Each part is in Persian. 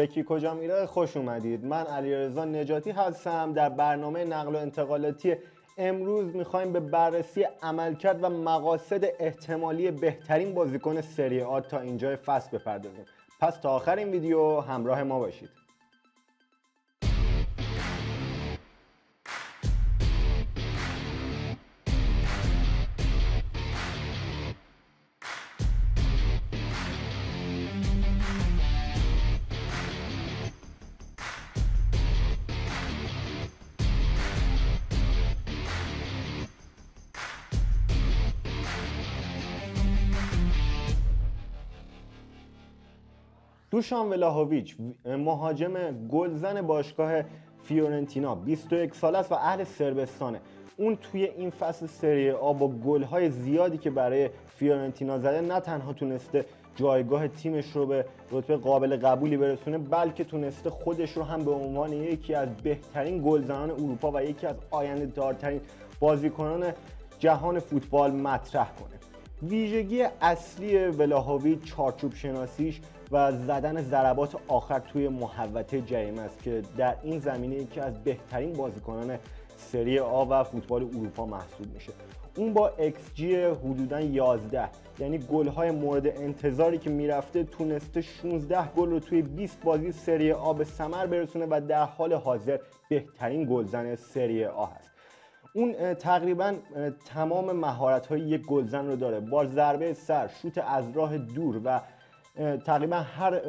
به کی کجا میره؟ خوش اومدید. من علیرضا نجاتی هستم در برنامه نقل و انتقالاتی. امروز می‌خوایم به بررسی عملکرد و مقاصد احتمالی بهترین بازیکن سری آ تا اینجای فصل بپردازیم. پس تا آخر این ویدیو همراه ما باشید. دوشان ولاهویچ مهاجم گلزن باشگاه فیورنتینا 21 سال است و اهل سربستانه اون توی این فصل سری آ با گل‌های زیادی که برای فیورنتینا زده نه تنها تونسته جایگاه تیمش رو به رتبه قابل قبولی برسونه بلکه تونسته خودش رو هم به عنوان یکی از بهترین گلزنان اروپا و یکی از آینده دارترین بازیکنان جهان فوتبال مطرح کنه. ویژگی اصلی ولاهوی چارچوب شناسیش و زدن ضربات آخر توی محوطه جریمه است که در این زمینه یکی از بهترین بازیکنان سری آ و فوتبال اروپا محسوب میشه. اون با XG حدودا 11 یعنی گل‌های مورد انتظاری که می‌رفته تونسته 16 گل رو توی 20 بازی سری آ به ثمر برسونه و در حال حاضر بهترین گلزن سری آ هست. اون تقریبا تمام مهارت های یک گلزن رو داره. با ضربه سر شوت از راه دور و تقریبا هر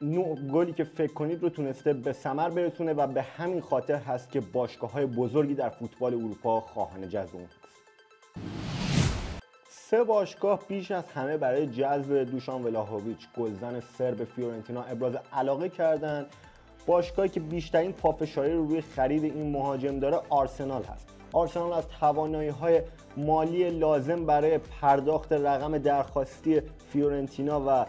نوع گلی که فکر کنید رو تونسته به ثمر برسونه و به همین خاطر هست که باشگاه های بزرگی در فوتبال اروپا خواهان جذب اون. سه باشگاه بیش از همه برای جذب دوشان ولاهویچ گلزن سرب فیورنتینا ابراز علاقه کردند باشگاهی که بیشترین پافشاری رو روی خرید این مهاجم داره آرسنال هست. آرسنال از توانایی های مالی لازم برای پرداخت رقم درخواستی فیورنتینا و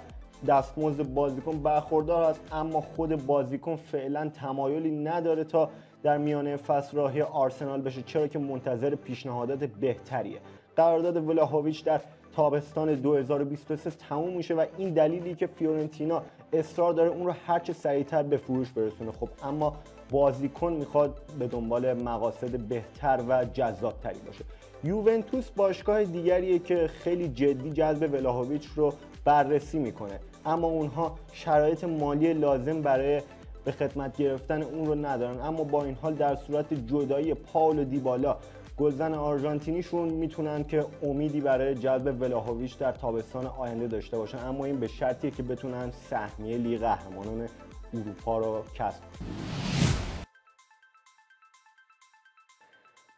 دستمزد بازیکن برخوردار است اما خود بازیکن فعلا تمایلی نداره تا در میانه فصل راهی آرسنال بشه چرا که منتظر پیشنهادات بهتریه. قرارداد ولاهویچ در تابستان 2023 تموم میشه و این دلیلی که فیورنتینا اصرار داره اون رو هرچه سریعتر به فروش برسونه. خب اما بازیکن می‌خواد به دنبال مقاصد بهتر و جذابتری باشه. یوونتوس باشگاه دیگریه که خیلی جدی جذب ولاهویچ رو بررسی می‌کنه. اما اونها شرایط مالی لازم برای به خدمت گرفتن اون رو ندارن. اما با این حال در صورت جدایی پاولو دیبالا گلزن آرژانتینیشون می‌تونن که امیدی برای جذب ولاهویچ در تابستان آینده داشته باشن. اما این به شرطیه که بتونن سهمیه لیگ قهرمانان اروپا رو کسب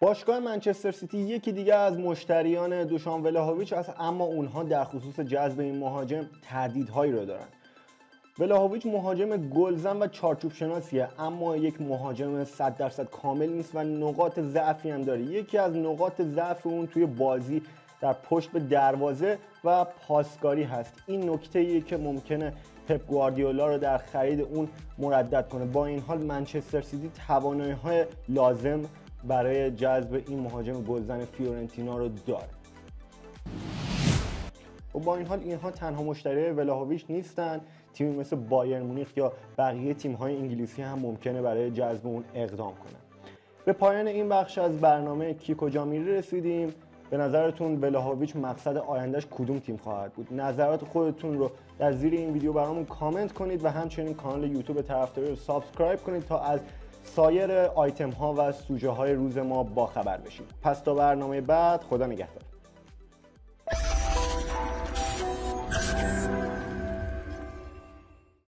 باشگاه منچستر سیتی یکی دیگه از مشتریان دوشان ولاهویچ است اما اونها در خصوص جذب این مهاجم تردیدهایی رو دارن. ولاهویچ مهاجم گلزن و چارچوب شناسیه. اما یک مهاجم 100 درصد کامل نیست و نقاط ضعفی هم داره. یکی از نقاط ضعف اون توی بازی در پشت به دروازه و پاسکاری هست. این نکته ایه که ممکنه پپ گواردیولا رو در خرید اون مردد کنه. با این حال منچستر سیتی توانایی های لازم برای جذب این مهاجم گلزن فیورنتینا رو داره. و با این حال اینها تنها مشتری ولاهویچ نیستن. تیمی مثل بایرن مونیخ یا بقیه تیم های انگلیسی هم ممکنه برای جذب اون اقدام کنن. به پایان این بخش از برنامه کی کجا میری رسیدیم. به نظرتون ولاهویچ مقصد آیندهش کدوم تیم خواهد بود؟ نظرات خودتون رو در زیر این ویدیو برامون کامنت کنید و همچنین کانال یوتیوب طرفداری رو subscribe کنید تا از سایر آیتم ها و سوژه های روز ما با خبر بشید. پس تا برنامه بعد خدا نگهدار.